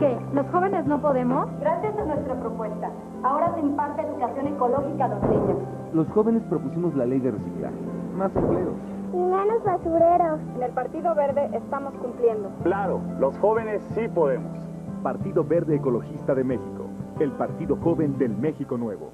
¿Qué? ¿Los jóvenes no podemos? Gracias a nuestra propuesta, ahora se imparte educación ecológica a los niños. Los jóvenes propusimos la ley de reciclaje. Más empleos. Y menos basureros. En el Partido Verde estamos cumpliendo. Claro, los jóvenes sí podemos. Partido Verde Ecologista de México, el partido joven del México Nuevo.